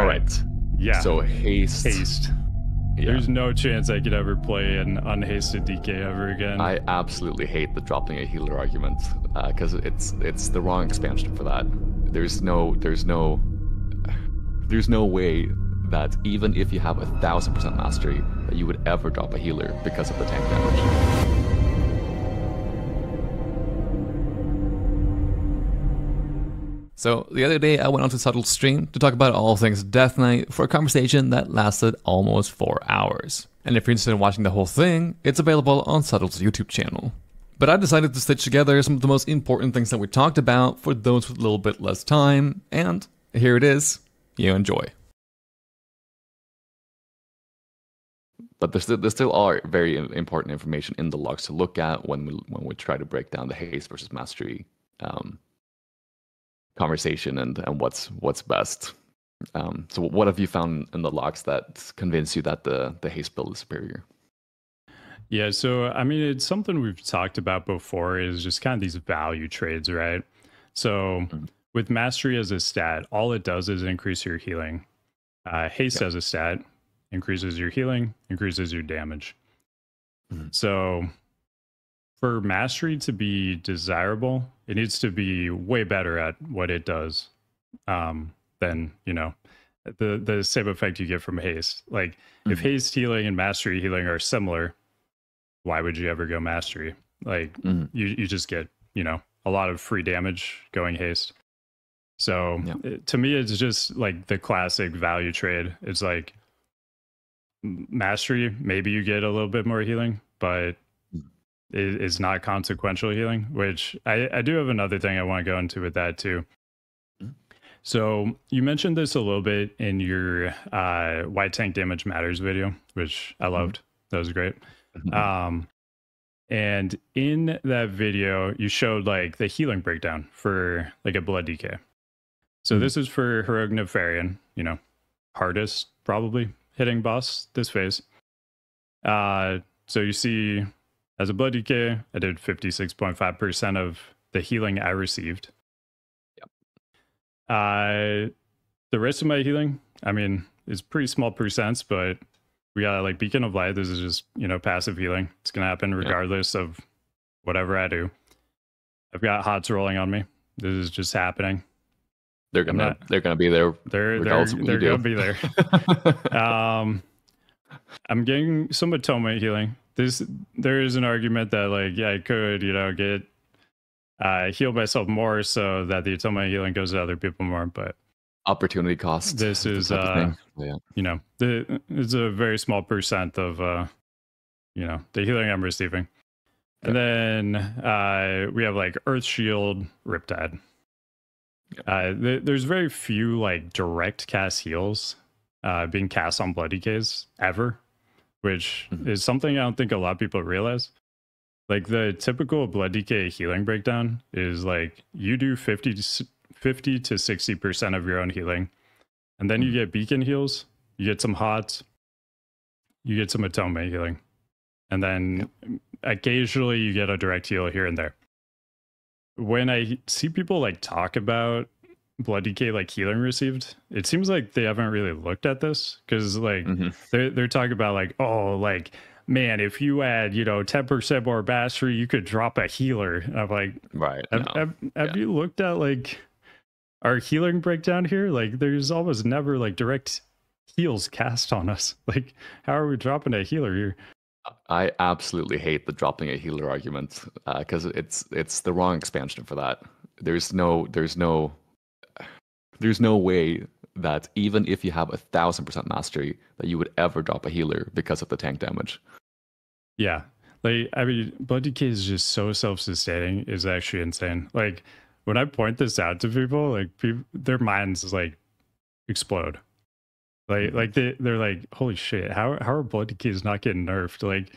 All right. Yeah. So haste. haste. Yeah. There's no chance I could ever play an unhasted DK ever again. I absolutely hate the dropping a healer argument uh, because it's it's the wrong expansion for that. There's no there's no there's no way that even if you have a thousand percent mastery that you would ever drop a healer because of the tank damage. So the other day I went onto Subtle stream to talk about all things Death Knight for a conversation that lasted almost four hours. And if you're interested in watching the whole thing, it's available on Subtle's YouTube channel. But I decided to stitch together some of the most important things that we talked about for those with a little bit less time, and here it is. You enjoy. But there still, there still are very important information in the logs to look at when we when we try to break down the haste versus mastery um, conversation and and what's what's best. Um, so what have you found in the logs that convince you that the the haste build is superior? Yeah, so I mean, it's something we've talked about before is just kind of these value trades, right? So Mhm. with mastery as a stat, all it does is increase your healing. Uh, haste as a stat increases your healing, increases your damage. Mhm. So for mastery to be desirable, it needs to be way better at what it does um, than you know the the same effect you get from haste. Like if Mhm. haste healing and mastery healing are similar, why would you ever go mastery? Like Mhm. you you just get you know a lot of free damage going haste. So Yeah. it- to me, it's just like the classic value trade. It's like mastery, maybe you get a little bit more healing, but is not consequential healing. Which I I do have another thing I want to go into with that too. Mm. So you mentioned this a little bit in your uh, white tank damage matters video, which I loved. That was great. Mhm. Um, and in that video, you showed like the healing breakdown for like a blood DK. So Mhm. this is for Heroic Nefarian, you know, hardest probably hitting boss this phase. Uh, so you see, as a blood DK, I did 56.5% of the healing I received. Yep. Uh, the rest of my healing, I mean, is pretty small percents, but we got like Beacon of Light. This is just, you know, passive healing. It's going to happen regardless of whatever I do. I've got hots rolling on me. This is just happening. they're gonna not- they're gonna be there. They're they're Regardless of what they're gonna be there. um, I'm getting some atonement healing. This there is an argument that like yeah I could you know get uh heal myself more so that the atonement healing goes to other people more, but Opportunity cost. This is, uh, yeah. you know the it's a very small percent of uh you know the healing I'm receiving. And then uh, we have like Earth Shield, Riptide. Uh, th- there's very few like direct cast heals uh, being cast on Blood DKs ever, which Mhm. is something I don't think a lot of people realize. Like the typical Blood DK healing breakdown is like you do 50 to, 50 to 60% of your own healing. And then you Mhm. get beacon heals, you get some hots, you get some atonement healing. And then occasionally you get a direct heal here and there. When I see people like talk about blood DK like healing received, it seems like they haven't really looked at this because like Mhm. they're they're talking about like oh like man if you add you know ten percent more mastery you could drop a healer. And I'm like Right. have, no. have, have Yeah. you looked at like our healing breakdown here? Like there's almost never like direct heals cast on us. Like how are we dropping a healer here? I absolutely hate the dropping a healer argument because it's it's the wrong expansion for that. There's no there's no there's no way that even if you have a thousand percent mastery that you would ever drop a healer because of the tank damage. Yeah. Like I mean, Blood DK is just so self-sustaining is actually insane. Like when I point this out to people, like people, their minds is like explode. Like mm-hmm. like they they're like, holy shit, how how are Blood DKs not getting nerfed? Like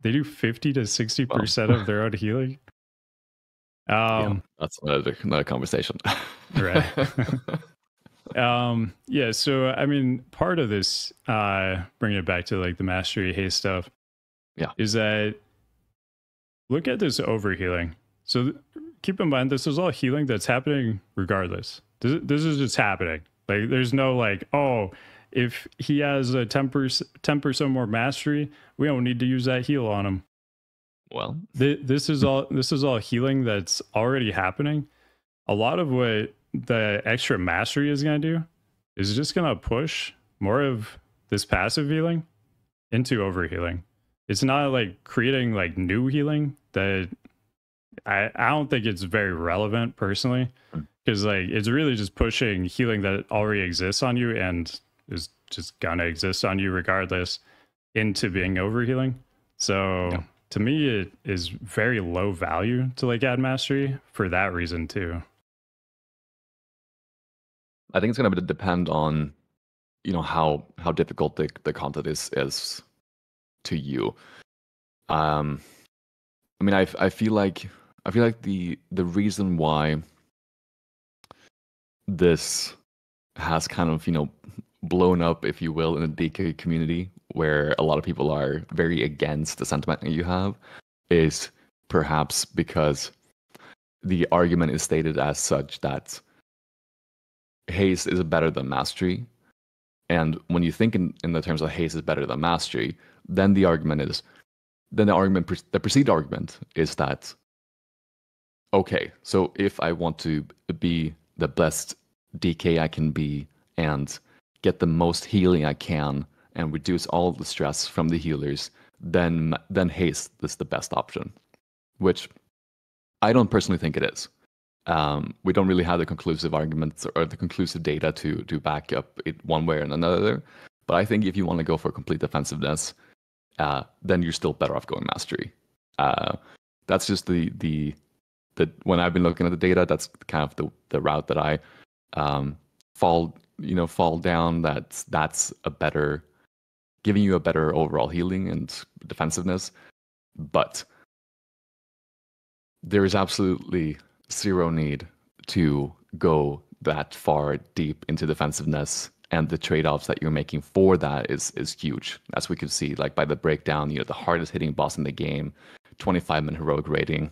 they do fifty to sixty percent of their own healing. Yeah, Um that's another, another conversation. Right. um yeah so i mean part of this uh bringing it back to like the mastery haste stuff Yeah. is that look at this overhealing so th- keep in mind this is all healing that's happening regardless this, this is just happening Like there's no like, oh, if he has a 10%, 10% more mastery, we don't need to use that heal on him. Well, Th- this is all this is all healing that's already happening. A lot of what the extra mastery is going to do is just going to push more of this passive healing into overhealing. It's not like creating like new healing that I I don't think it's very relevant personally hmm. because like it's really just pushing healing that already exists on you and is just gonna exist on you regardless into being overhealing. So Yeah. To me, it is very low value to like add mastery for that reason too. I think it's going to depend on, you know, how how difficult the the content is is to you. Um, I mean, i i feel like I feel like the the reason why this has kind of you know blown up, if you will, in the DK community, where a lot of people are very against the sentiment that you have, is perhaps because the argument is stated as such that haste is better than mastery. And when you think in, in the terms of haste is better than mastery, then the argument is, then the argument, the perceived argument is that, okay, so if I want to be the best DK I can be and get the most healing I can and reduce all the stress from the healers, then then haste is the best option, which I don't personally think it is um, we don't really have the conclusive arguments or the conclusive data to to back up it one way or another. But I think if you want to go for complete defensiveness, uh, then you're still better off going mastery. Uh, that's just the the the when I've been looking at the data, that's kind of the the route that I um, fall you know fall down. That that's a better giving you a better overall healing and defensiveness, but there is absolutely zero need to go that far deep into defensiveness and the trade-offs that you're making for that is is huge. As we can see like by the breakdown you know the hardest hitting boss in the game 25 minute heroic rating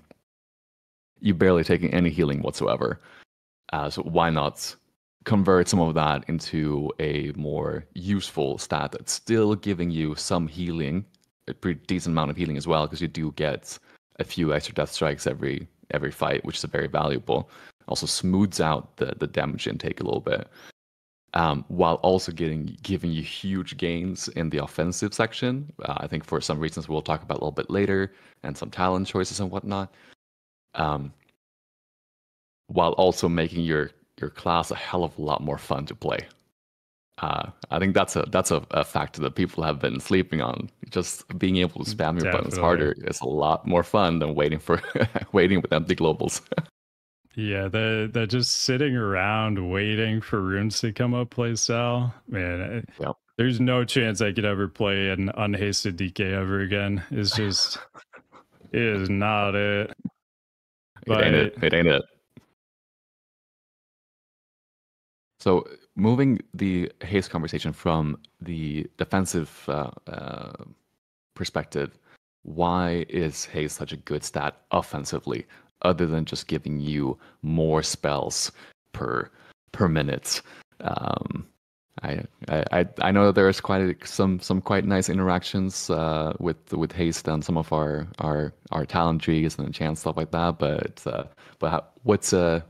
you barely taking any healing whatsoever. Uh, so why not convert some of that into a more useful stat that's still giving you some healing a pretty decent amount of healing as well because you do get a few extra death strikes every every fight, which is very valuable. Also smooths out the the damage intake a little bit, um, while also getting giving you huge gains in the offensive section. Uh, I think for some reasons we'll talk about a little bit later, and some talent choices and whatnot. Um, while also making your your class a hell of a lot more fun to play. Uh, I think that's a that's a, a factor that people have been sleeping on. Just being able to spam your buttons Definitely. harder is a lot more fun than waiting for waiting with empty globals. Yeah, they they're just sitting around waiting for runes to come up play style. Man, I- Yep. there's no chance I could ever play an unhasted DK ever again. It's just it is not it. it ain't it. It ain't it. So moving the haste conversation from the defensive uh, uh, perspective, why is haste such a good stat offensively, other than just giving you more spells per per minute? Um, I, I I know that there's quite a, some some quite nice interactions uh, with with haste and some of our our our talent trees and chance stuff like that. But uh, but how, what's uh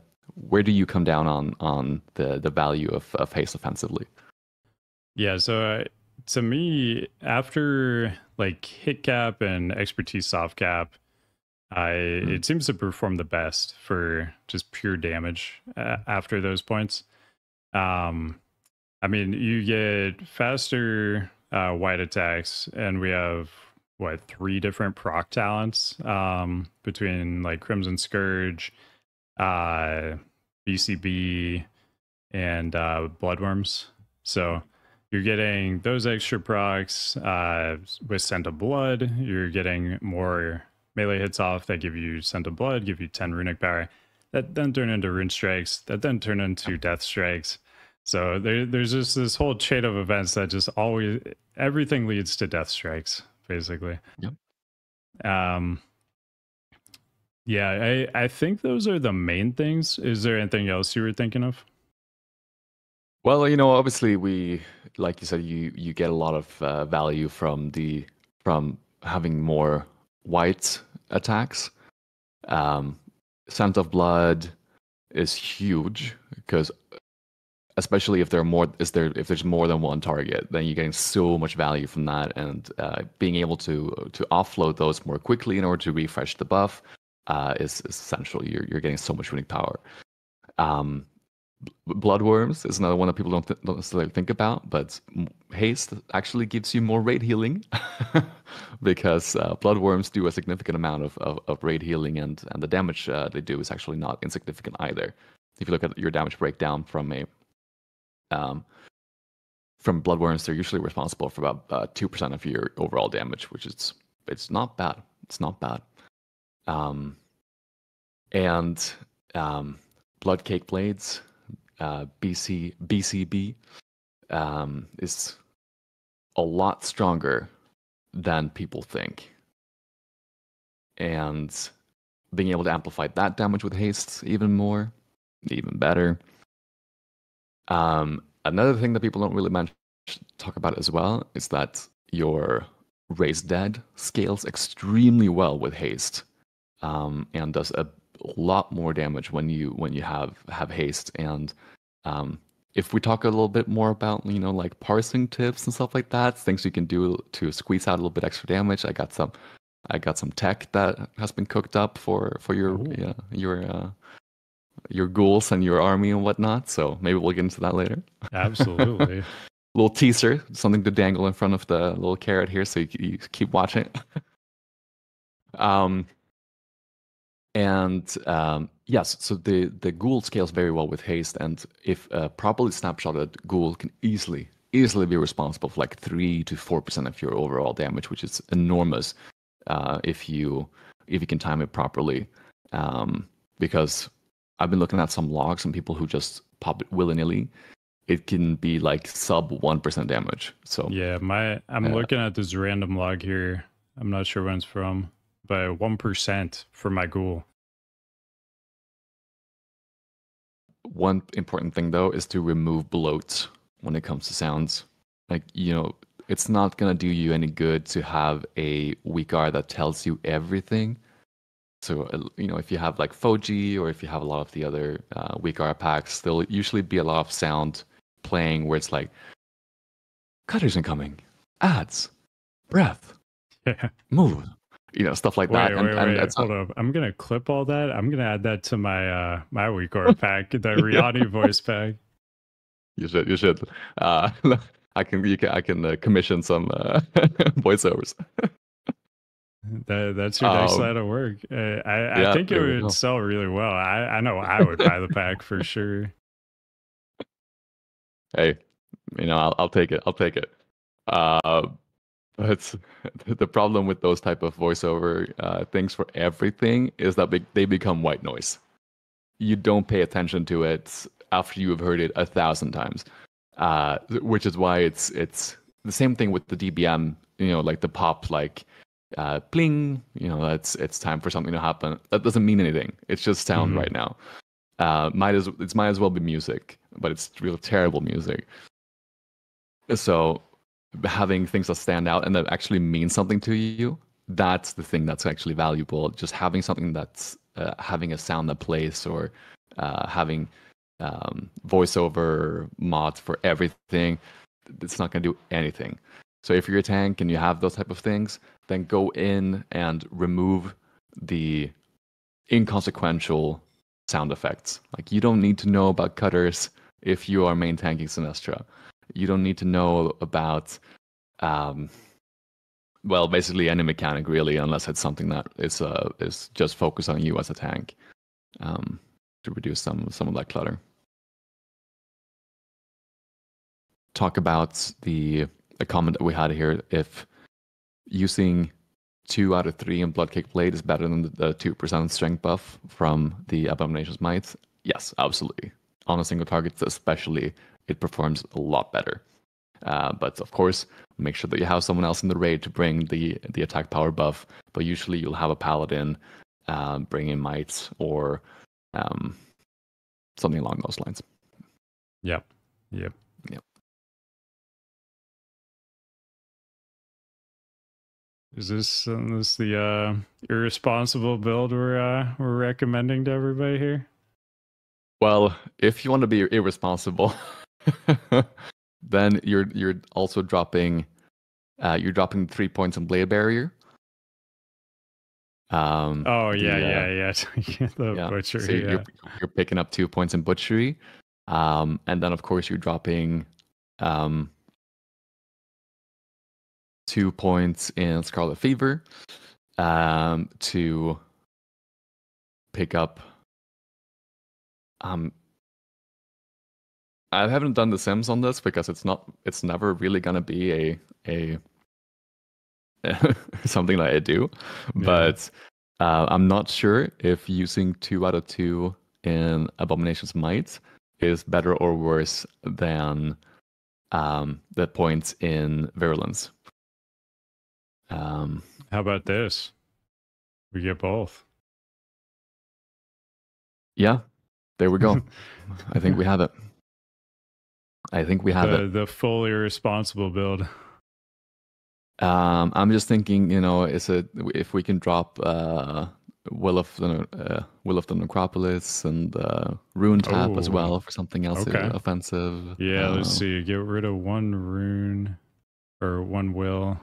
where do you come down on on the the value of of haste offensively? Yeah, so uh, to me, after like hit cap and expertise soft cap, I Mhm. it seems to perform the best for just pure damage uh, after those points. Um, I mean, you get faster uh, white attacks, and we have what three different proc talents um, between like Crimson Scourge, uh, BCB, and uh, Bloodworms. So you're getting those extra procs uh, with Scent of Blood. You're getting more melee hits off that give you Scent of Blood, give you 10 runic power. That then turn into rune strikes. That then turn into death strikes. So there, there's just this whole chain of events that just always everything leads to death strikes, basically. Yep. Um. Yeah, I I think those are the main things. Is there anything else you were thinking of? Well, you know, obviously we, like you said, you you get a lot of uh, value from the from having more white attacks. Um, scent of blood is huge because especially if there are more is there if there's more than one target then you're getting so much value from that and uh, being able to to offload those more quickly in order to refresh the buff uh, is, is essential you're, you're getting so much runic power um, bloodworms is another one that people don't, th- don't necessarily think about but haste actually gives you more raid healing because uh, bloodworms do a significant amount of, of, of, raid healing and, and the damage uh, they do is actually not insignificant either if you look at your damage breakdown from a um, from bloodworms, they're usually responsible for about uh, two uh, percent of your overall damage, which is it's not bad. It's not bad. Um, and um, blood-caked blades, uh, BC BCB, um, is a lot stronger than people think, and being able to amplify that damage with haste even more, even better. Um, another thing that people don't really mention, talk about as well is that your raise dead scales extremely well with haste, um, and does a lot more damage when you when you have have haste. And um, if we talk a little bit more about you know like parsing tips and stuff like that, things you can do to squeeze out a little bit extra damage. I got some I got some tech that has been cooked up for for your yeah, your uh, your ghouls and your army and whatnot. So maybe we'll get into that later. Absolutely. little teaser, something to dangle in front of the little carrot here, so you, you keep watching. um, and um, yes, so the the ghoul scales very well with haste, and if a properly snapshotted ghoul can easily easily be responsible for like three to four percent of your overall damage, which is enormous uh, if you if you can time it properly. Um, because I've been looking at some logs and people who just pop it willy nilly. It can be like sub one percent damage. So yeah, my I'm uh, looking at this random log here. I'm not sure when it's from, one percent for my ghoul. One important thing though is to remove bloat when it comes to sounds. Like you know, it's not gonna do you any good to have a WeakAura that tells you everything so, uh, you know, if you have like Fojji or if you have a lot of the other uh, WeakAura packs, there'll usually be a lot of sound playing where it's like, cutters incoming, ads, breath, yeah. move, you know, stuff like wait, that. Wait, and, wait, hold up. I'm gonna clip all that. I'm gonna add that to my uh my weak R pack, the Riyani voice pack. You should. You should. Uh, I can. You can. I can uh, commission some uh, voiceovers. That, that's your next um, line of work. Uh, I, yeah, I think it would sell really well. I, I know I would buy the pack for sure. Hey, you know, I'll, I'll take it. I'll take it. Uh, but the problem with those type of voiceover uh, things for everything is that they become white noise. You don't pay attention to it after you have heard it a thousand times, uh, which is why it's it's the same thing with the DBM. You know, like the pop, like uh, bling, you know, it's it's time for something to happen. That doesn't mean anything. It's just sound mm-hmm. right now. Uh, might as it might as well be music, but it's real terrible music. So having things that stand out and that actually mean something to you, that's the thing that's actually valuable. Just having something that's uh, having a sound that plays or uh, having um, voiceover mods for everything, it's not going to do anything. So if you're a tank and you have those type of things, then go in and remove the inconsequential sound effects. Like you don't need to know about cutters if you are main tanking Sinestra. You don't need to know about um, well, basically any mechanic really, unless it's something that is uh, is just focused on you as a tank um, to reduce some some of that clutter. Talk about the a comment that we had here if using two out of three in Blood-Caked Blade is better than the two percent strength buff from the Abomination's Might. Yes, absolutely. On a single target, especially, it performs a lot better. Uh, but of course, make sure that you have someone else in the raid to bring the the attack power buff. But usually, you'll have a paladin uh, bring in might or um, something along those lines. Yep. Yep. Yep. Is this, uh, this the uh, irresponsible build we're uh, we're recommending to everybody here? Well, if you want to be irresponsible, then you're you're also dropping uh, you're dropping three points in blade barrier. Um, Oh the, yeah, uh, yeah, yeah. the yeah, butcher. so yeah. you're you're picking up two points in butchery, um, and then of course you're dropping um, two points in scarlet fever um, to pick up. Um, I haven't done the sims on this because it's not. It's never really gonna be a a something that I do, Yeah. but uh, I'm not sure if using two out of two in Abomination's Might is better or worse than um, the points in Virulence. Um, How about this? We get both. yeah, there we go. I think we have it. I think we have the it. the fully responsible build. Um, I'm just thinking, you know, is it if we can drop uh, Will of the uh, Will of the Necropolis and uh, Rune Tap as Oh, well for something else okay. offensive. Yeah, let's Um, see. Get rid of one rune or one will.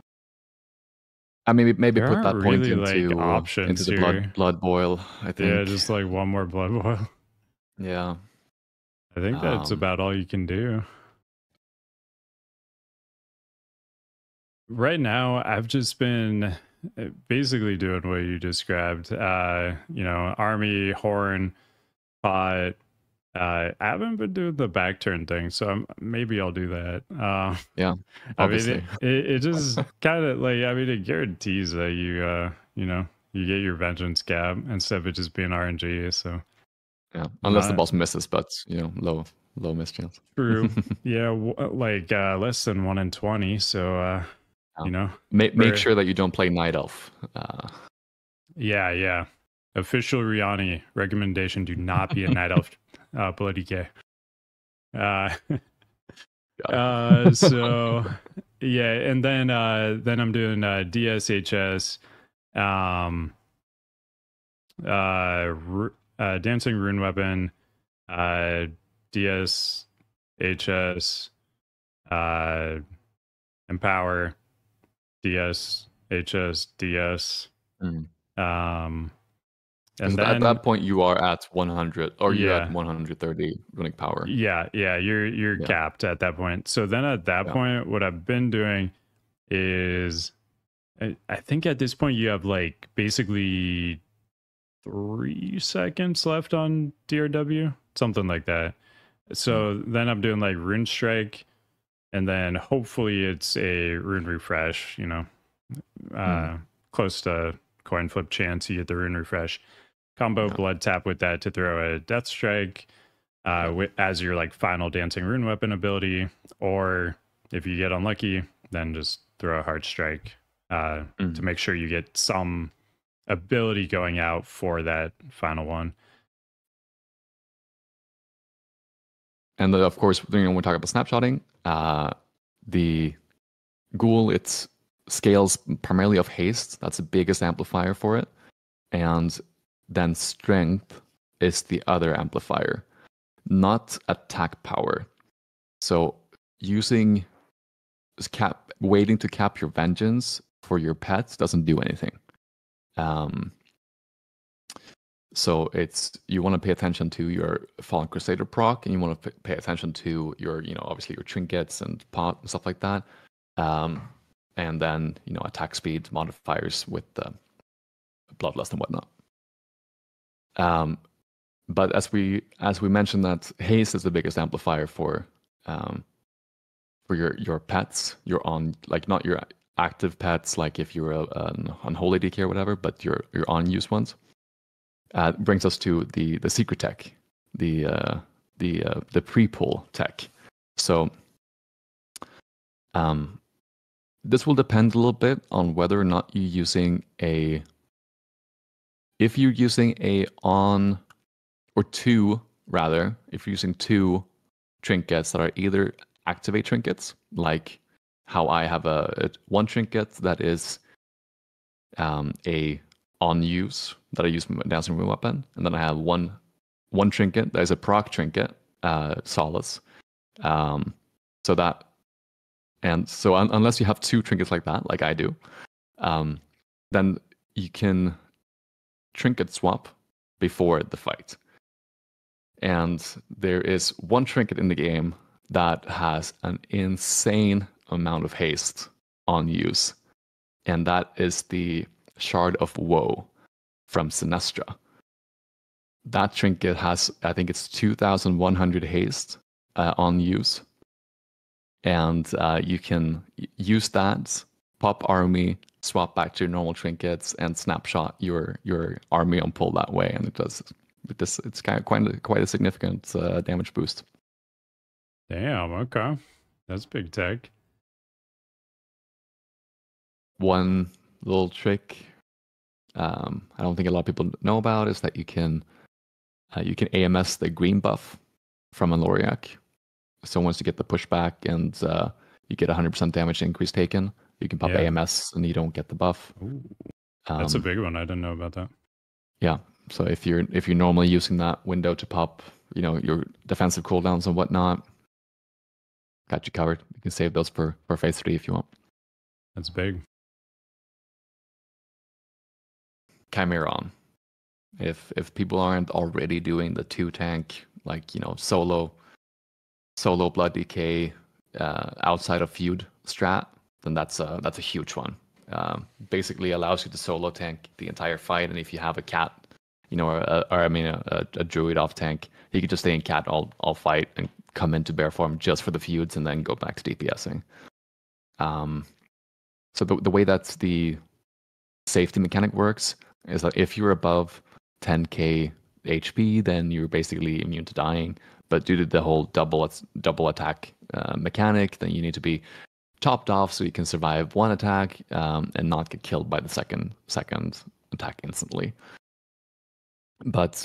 I mean, maybe There put that point really, into uh, options into the blood blood boil. I think. Yeah, just like one more blood boil. yeah. I think that's Um, about all you can do. Right now, I've just been uh, basically doing what you described. Uh, you know, army, horn, pot. Uh, I haven't been doing the back turn thing, so I'm, maybe I'll do that. Uh, Yeah, I mean, obviously. it, it, it just kind of like, I mean, it guarantees that you, uh, you know, you get your vengeance gap instead of it just being RNG. So Yeah. Unless the boss misses, but you know, low low miss chance. true. yeah, w- like uh, less than one in 20. So, uh, Yeah. you know, make make sure that you don't play night elf. Uh, Yeah, yeah. Official Riyani recommendation: Do not be a night elf, uh, bloody K. Uh, uh, so yeah, and then uh, then I'm doing uh, DSHS, um, uh, uh, dancing rune weapon, uh, DSHS, uh, empower, DSHS, DS. Mm. Um, And and at that point, you are at 100, or you're Yeah. at 130 runic power. yeah, yeah, you're you're Yeah. capped at that point. So then at that Yeah. point, what I've been doing is, I, I think at this point you have like basically three seconds left on DRW, something like that. So Hmm. then I'm doing like rune strike, and then hopefully it's a rune refresh. You know, Hmm. uh, close to coin flip chance you get the rune refresh. Combo blood tap with that to throw a death strike uh, wi- as your like final dancing rune weapon ability, or if you get unlucky, then just throw a heart strike uh, Mhm. to make sure you get some ability going out for that final one. And then, of course, you know, when we talk about snapshotting, uh, the ghoul it's scales primarily of haste. That's the biggest amplifier for it, and then strength is the other amplifier, not attack power. So using cap, waiting to cap your vengeance for your pets doesn't do anything. Um, so it's you want to pay attention to your fallen crusader proc, and you want to pay attention to your, you know, obviously your trinkets and pot and stuff like that. Um, and then you know attack speed modifiers with the bloodlust and whatnot. Um, but as we as we mentioned that haste is the biggest amplifier for um, for your your pets. Your on like not your active pets, like if you're a, an unholy DK or whatever, but your your on use ones. Uh, brings us to the the secret tech, the uh, the uh, the pre pull tech. So, um, this will depend a little bit on whether or not you're using a. If you're using a on, or two rather, if you're using two trinkets that are either activate trinkets, like how I have a, a one trinket that is um, a on use that I use my dancing rune weapon, and then I have one one trinket that is a proc trinket, uh, solace. Um, so that and so un- unless you have two trinkets like that, like I do, um, then you can trinket swap before the fight. And there is one trinket in the game that has an insane amount of haste on use. And that is the Shard of Woe from Sinestra. That trinket has, I think it's 2,100 haste uh, on use. And uh, you can use that, pop army, swap back to your normal trinkets, and snapshot your your army on pull that way. And it does this. It's kind of quite a, quite a significant uh, damage boost. Damn. Okay, that's big tech. One little trick um, I don't think a lot of people know about is that you can uh, you can AMS the green buff from Maloriak. So once you get the pushback and uh, you get 100% damage increase taken, you can pop Yeah. AMS and you don't get the buff. Ooh, that's a Um, big one. I didn't know about that. Yeah. So if you're if you're normally using that window to pop, you know, your defensive cooldowns and whatnot, got you covered. You can save those for for phase three if you want. That's big. Chimaeron. If if people aren't already doing the two tank like you know solo solo blood DK uh, outside of feud strat, then that's a that's a huge one. Um, basically allows you to solo tank the entire fight, and if you have a cat, you know, or, a, or I mean a, a, a druid off tank, he can just stay in cat all all fight and come into bear form just for the feuds, and then go back to DPSing. Um, so the the way that the safety mechanic works is that if you're above 10k HP, then you're basically immune to dying. But due to the whole double double attack uh, mechanic, then you need to be topped off so you can survive one attack um, and not get killed by the second second attack instantly. But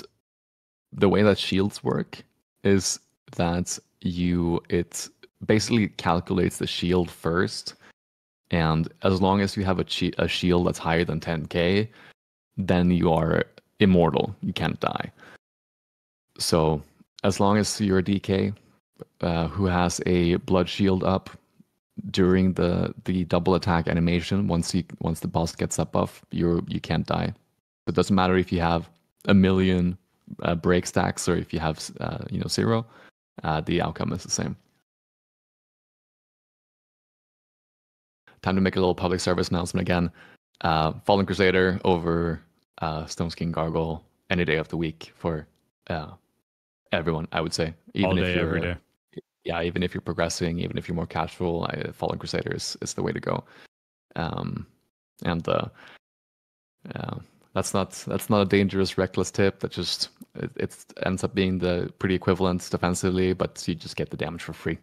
the way that shields work is that you it basically calculates the shield first, and as long as you have a, chi- a shield that's higher than 10k, then you are immortal. You can't die. So as long as you're a DK uh, who has a blood shield up during the the double attack animation, once you once the boss gets up buff, you you can't die. It doesn't matter if you have a million uh, break stacks or if you have uh, you know zero. Uh, the outcome is the same. Time to make a little public service announcement again. Uh, Fallen Crusader over uh, Stoneskin Gargoyle any day of the week for uh, everyone. I would say, even All if you're every day. yeah, even if you're progressing, even if you're more casual, I, Fallen Crusader is, is the way to go. Um, and uh, yeah, that's not that's not a dangerous, reckless tip. That just it, it ends up being the pretty equivalent defensively, but you just get the damage for free.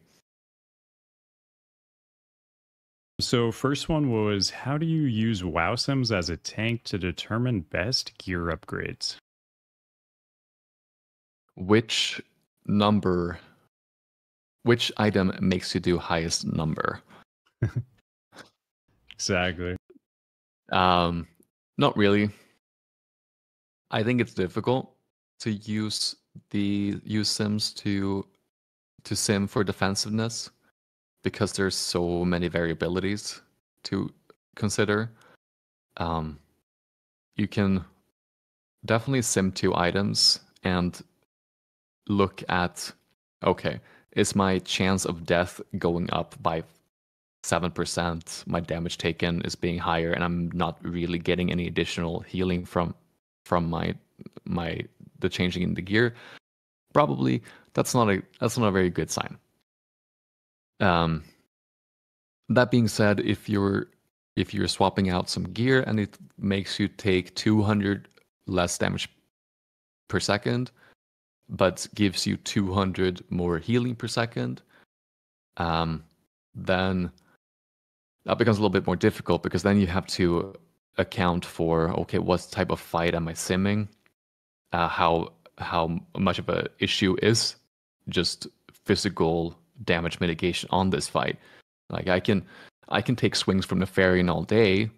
So first one was how do you use WoW Sims as a tank to determine best gear upgrades? Which number, which item makes you do highest number? Exactly. Um, not really. I think it's difficult to use the use sims to to sim for defensiveness because there's so many variabilities to consider. Um, you can definitely sim two items and look at okay, is my chance of death going up by seven percent? My damage taken is being higher, and I'm not really getting any additional healing from from my my the changing in the gear. Probably that's not a that's not a very good sign. Um, that being said, if you're if you're swapping out some gear and it makes you take 200 less damage per second, but gives you 200 more healing per second, um, then that becomes a little bit more difficult because then you have to account for okay, what type of fight am I simming? Uh, how how much of a issue is just physical damage mitigation on this fight. Like I can I can take swings from Nefarian all day,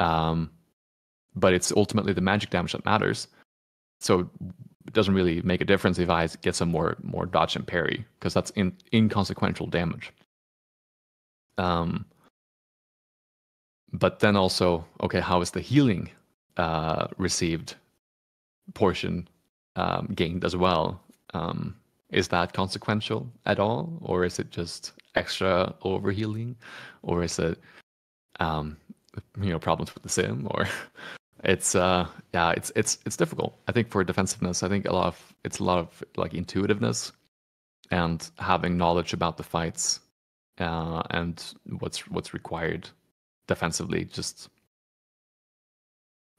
um, but it's ultimately the magic damage that matters. So it doesn't really make a difference if I get some more more dodge and parry because that's in, inconsequential damage. Um, but then also, okay, how is the healing uh, received portion um, gained as well? Um, is that consequential at all, or is it just extra overhealing, or is it um, you know problems with the sim, or it's uh yeah it's it's it's difficult. I think for defensiveness, I think a lot of it's a lot of like intuitiveness and having knowledge about the fights uh, and what's what's required defensively just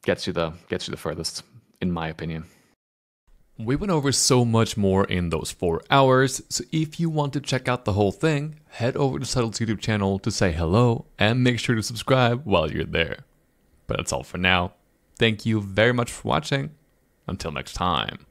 gets you the gets you the furthest, in my opinion. We went over so much more in those four hours, so if you want to check out the whole thing, head over to Subtle's YouTube channel to say hello and make sure to subscribe while you're there. But that's all for now. Thank you very much for watching. Until next time.